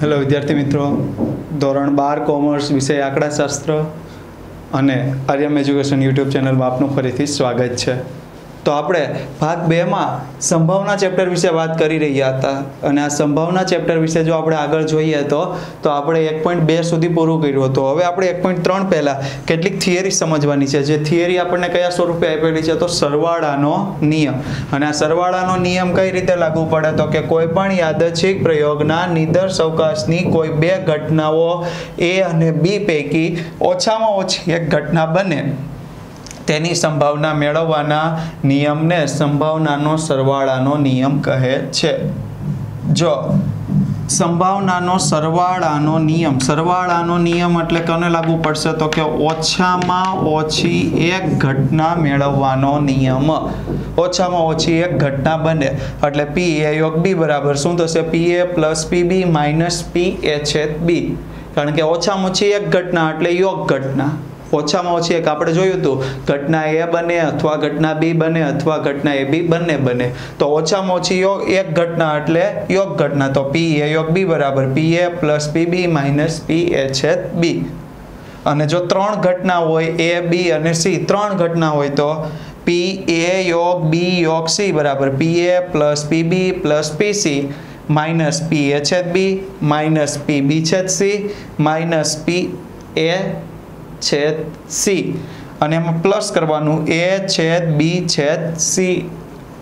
Hello વિદ્યાર્થી મિત્રો, ધોરણ બાર કોમર્સ વિષય આંકડાશાસ્ત્ર અને આર્યમ એજ્યુકેશન યુટ્યુબ ચેનલમાં આપનું ફરીથી સ્વાગત છે. તો આપણે ભાગ બેમાં સંભાવના ચેપ્ટર વિશે વાત કરી રહ્યા હતા. અને આ સંભાવના ચેપ્ટર વિશે જો આપણે આગળ જોઈએ તો તો આપણે એક પોઈન્ટ બે સુધી પૂરું કર્યું હતું. હવે આપણે એક પોઈન્ટ ત્રણ પહેલાં કેટલીક થિયરી સમજવાની છે. જે થિયરી આપણને કયા સ્વરૂપે આપેલી છે તો સરવાળાનો નિયમ. અને આ સરવાળાનો નિયમ કઈ રીતે લાગુ પડે તો કે કોઈ પણ યાદચ્છિક પ્રયોગના નિદર્શ અવકાશની કોઈ બે ઘટનાઓ એ અને બી પૈકી ઓછામાં ઓછી એક ઘટના બને. તેની સંભાવના મેળવવાના નિયમને સંભાવનાનો સરવાળાનો નિયમ કહે છે. જો સંભાવનાનો સરવાળાનો નિયમ સરવાળાનો નિયમ એટલે કોને લાગુ પડશે? તો કે ઓછામાં ઓછી એક ઘટના મેળવવાનો નિયમ. ઓછામાં ઓછી એક ઘટના બને. એટલે પી એ યોગ બી બરાબર. શું થશે? પી A plus P B minus P A છેદ બી કારણ કે ઓછામાં ઓછી એક ઘટના એટલે યોગ ઘટના. ઓછામાં ઓછી એક આપણે જોયું હતું, ઘટના એ બને અથવા ઘટના બી બને અથવા ઘટના એ બી બંને બને. તો ઓછામાં ઓછી યોગ એક ઘટના એટલે યોગ ઘટના. તો પી એ યોગ બી બરાબર. P A plus P B minus P એ છે બી અને જો ત્રણ ઘટના હોય એ બી અને સી ત્રણ ઘટના હોય તો પી એ યોગ બી યોગ સી બરાબર. P A plus P B plus P C minus P A છેદ બી માઇનસ પી બી છેદ સી માઇનસ પી એ છેદ સી. અને એમાં પ્લસ કરવાનું એ છેદ બી છેદ સી.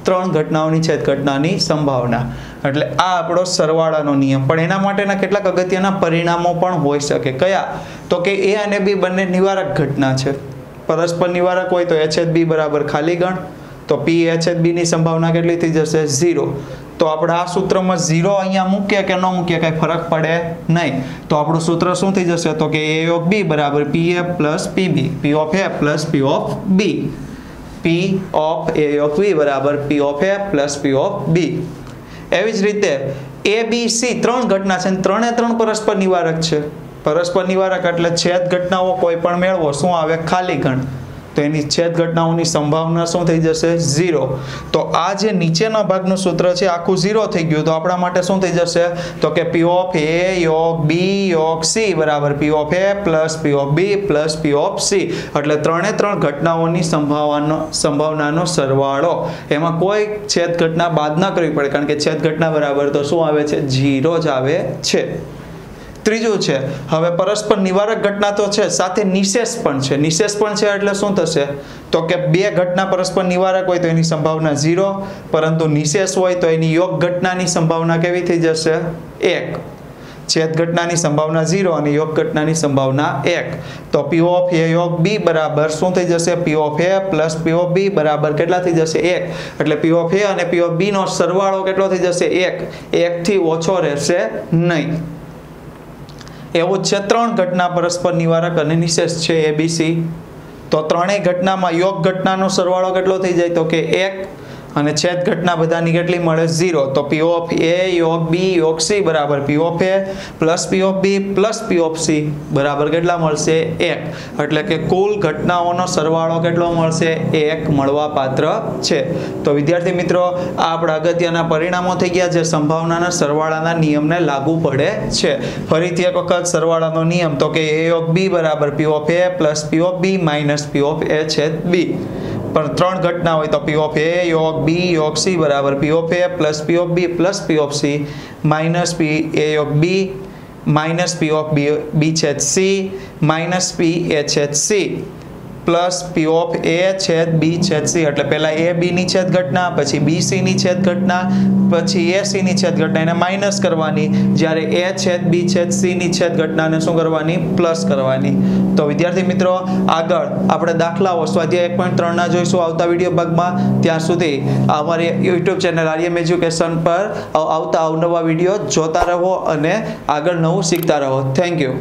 ત્રણ ઘટનાઓની છેદ ઘટનાની સંભાવના. એટલે આ આપણો સરવાળાનો નિયમ. પણ એના માટેના કેટલાક અગત્યના પરિણામો પણ હોઈ શકે. કયા? તો કે એ અને બી બંને નિવારક ઘટના છે. પરસ્પર નિવારક હોય તો એચ બી બરાબર ખાલી ગણ. તો પી એચ બીની સંભાવના કેટલી થઈ જશે? ઝીરો. તો આપણે આ સૂત્રમાં ઝીરો અહીંયા મૂકીએ કે ન મૂકીએ, કાંઈ ફરક પડે નહીં. તો આપણું સૂત્ર શું થઈ જશે? તો કે એ ઓફ બી બરાબર P A plus P B P of A plus P of B P of A of B બરાબર P of A plus P of B એવી જ રીતે એ બી સી ત્રણ ઘટના છે ત્રણે ત્રણ પરસ્પર નિવારક છે. પરસ્પર નિવારક એટલે છેદ ઘટનાઓ કોઈ પણ મેળવો. શું આવે? ખાલી ગણ તો એની છેદ ઘટનાઓની સંભાવના શું થઈ જશે? ઝીરો. તો આ જે નીચેના ભાગનું સૂત્ર છે, આખું ઝીરો થઈ ગયું. તો આપણા માટે શું થઈ જશે? તો કે પી ઓફ એ યોગ બી યોગ સી બરાબર. P of A plus P of B plus P of C એટલે ત્રણે ત્રણ ઘટનાઓની સંભાવનાનો સંભાવનાનો સરવાળો. એમાં કોઈ છેદ ઘટના બાદ ન કરવી પડે, કારણ કે છેદ ઘટના બરાબર તો શું આવે છે? ઝીરો જ આવે છે. ત્રીજું છે, હવે પરસ્પર નિવારક ઘટના તો છે, સાથે નિશેષ પણ છે. નિશેષ પણ છે એટલે શું થશે? તો કે બે ઘટના પરસ્પર નિવારક હોય તો એની સંભાવના ઝીરો, પરંતુ નિશેષ હોય તો એની યોગ ઘટનાની સંભાવના કેવી થઈ જશે? એક. છેદ ઘટનાની સંભાવના ઝીરો અને યોગ ઘટનાની સંભાવના એક. તો પી ઓફ એ યોગ બી બરાબર શું થઈ જશે? P of A plus P of B બરાબર કેટલા થઈ જશે? એક. એટલે પી ઓફ એ અને પી ઓફ બી નો સરવાળો કેટલો થઈ જશે? એક. એકથી ઓછો રહેશે નહીં. એવું છે ત્રણ ઘટના પરસ્પર નિવારક અને નિશેષ છે એબીસી તો ત્રણેય ઘટનામાં યોગ ઘટનાનો સરવાળો કેટલો થઈ જાય? તો કે એક અને છેદ ઘટના બધાની કેટલી મળે? ઝીરો. તો પી ઓફ એ યોગ બી યોગ સી બરાબર. P of A plus P of B plus P of C બરાબર કેટલા મળશે? એક. એટલે કે કુલ ઘટનાઓનો સરવાળો કેટલો મળશે? એક મળવા પાત્ર છે. તો વિદ્યાર્થી મિત્રો, આ આપણા અગત્યના પરિણામો થઈ ગયા જે સંભાવનાના સરવાળાના નિયમને લાગુ પડે છે. ફરીથી એક વખત સરવાળાનો નિયમ, તો કે એ ઓફ બી બરાબર P of A plus P of B minus P of A છેદ બી પણ ત્રણ ઘટના હોય તો પી ઓફ એ યોગ બી યોગ સી બરાબર. P of A plus P of B plus P of C minus P A યોગ બી માઇનસ પી ઓફ બી બી છેદ સી માઇનસ પી એ છેદ C plus P of A છેદ બી છેદ સી એટલે પહેલાં એ બીની છેદ ઘટના પછી બી સીની છેદ ઘટના પછી એ સીની છેદ ઘટના એને માઇનસ કરવાની. જ્યારે એ છેદ બી છેદ સીની છેદ ઘટનાને શું કરવાની? પ્લસ કરવાની. તો વિદ્યાર્થી મિત્રો, આગળ આપણે દાખલાઓ સ્વાધ્યાય એક પોઈન્ટ ત્રણના જોઈશું આવતા વીડિયો ભાગમાં. ત્યાં સુધી અમારી યુટ્યુબ ચેનલ આર્યમ એજ્યુકેશન પર આવતા અવનવા વીડિયો જોતા રહો અને આગળ નવું શીખતા રહો. Thank you